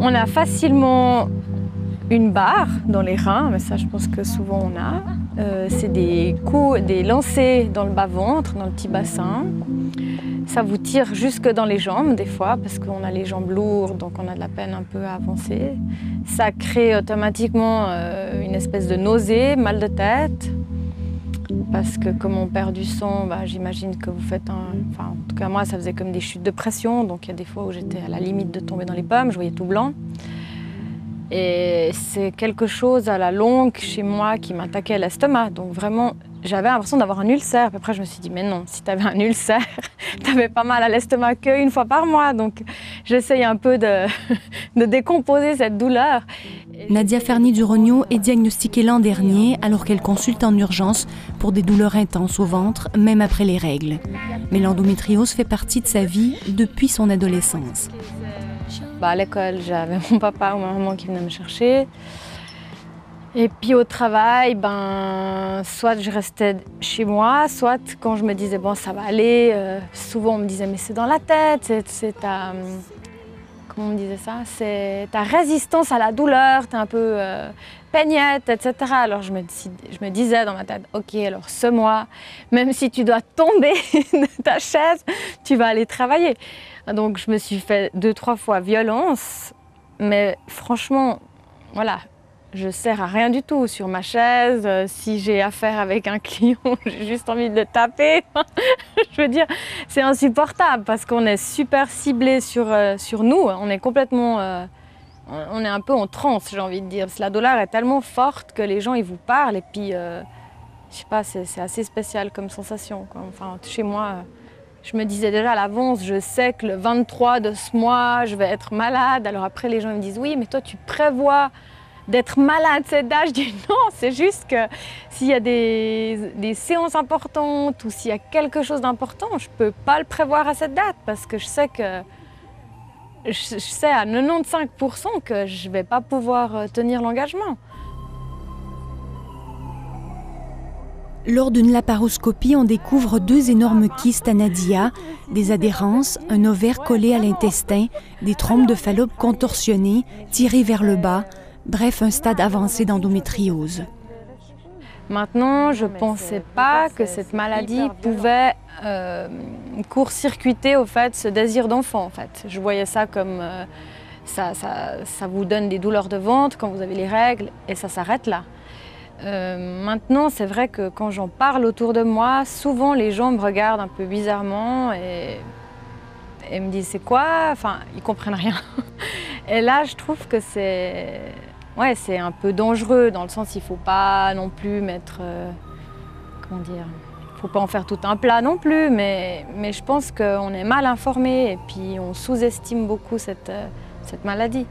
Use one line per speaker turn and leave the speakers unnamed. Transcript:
On a facilement une barre dans les reins, mais ça je pense que souvent on a. Euh, c'est des coups, des lancers dans le bas-ventre, dans le petit bassin. Ça vous tire jusque dans les jambes des fois parce qu'on a les jambes lourdes, donc on a de la peine un peu à avancer. Ça crée automatiquement euh, une espèce de nausée, mal de tête, parce que comme on perd du sang, bah, j'imagine que vous faites un... Enfin, en tout cas moi, ça faisait comme des chutes de pression. Donc il y a des fois où j'étais à la limite de tomber dans les pommes, je voyais tout blanc. Et c'est quelque chose à la longue chez moi qui m'attaquait à l'estomac. Donc vraiment, j'avais l'impression d'avoir un ulcère. Après, je me suis dit, mais non, si tu avais un ulcère, tu avais pas mal à l'estomac qu'une fois par mois. Donc j'essaye un peu de, décomposer cette douleur.
Nadia Ferni-Durogno est diagnostiquée l'an dernier alors qu'elle consulte en urgence pour des douleurs intenses au ventre, même après les règles. Mais l'endométriose fait partie de sa vie depuis son adolescence.
Bah, à l'école, j'avais mon papa ou ma maman qui venaient me chercher. Et puis au travail, ben, soit je restais chez moi, soit quand je me disais bon ça va aller, euh, souvent on me disait mais c'est dans la tête, c'est ta, on me disait ça, c'est ta résistance à la douleur, t'es un peu euh, peignette, etc. Alors je me, je me disais dans ma tête, ok alors ce mois, même si tu dois tomber de ta chaise, tu vas aller travailler. Donc je me suis fait deux, trois fois violence, mais franchement, voilà, je sers à rien du tout sur ma chaise. Euh, si j'ai affaire avec un client, j'ai juste envie de le taper. je veux dire, c'est insupportable parce qu'on est super ciblé sur, euh, sur nous. On est complètement, euh, on est un peu en transe, j'ai envie de dire. la douleur est tellement forte que les gens ils vous parlent et puis, je sais pas, c'est assez spécial comme sensation. Enfin, chez moi je me disais déjà à l'avance, je sais que le 23 de ce mois, je vais être malade. Alors après, les gens me disent, oui, mais toi, tu prévois d'être malade cette date. Je dis non, c'est juste que s'il y a des, séances importantes ou s'il y a quelque chose d'important, je ne peux pas le prévoir à cette date parce que je sais que je, je sais à 95% que je ne vais pas pouvoir euh, tenir l'engagement.
Lors d'une laparoscopie, on découvre deux énormes kystes à Nadia, des adhérences, un ovaire collé à l'intestin, des trompes de Fallope contorsionnées, tirées vers le bas, bref, un stade avancé d'endométriose.
Maintenant, je ne pensais pas que cette maladie pouvait euh, court-circuiter au fait ce désir d'enfant. En fait. Je voyais ça comme euh, ça, vous donne des douleurs de ventre quand vous avez les règles et ça s'arrête là. Euh, maintenant, c'est vrai que quand j'en parle autour de moi, souvent les gens me regardent un peu bizarrement et, me disent c'est quoi? Enfin, ils comprennent rien. Et là, je trouve que c'est ouais, c'est un peu dangereux dans le sens il faut pas non plus mettre euh, comment dire faut pas en faire tout un plat non plus, mais, mais je pense qu'on est mal informé et puis on sous-estime beaucoup cette, euh, cette maladie.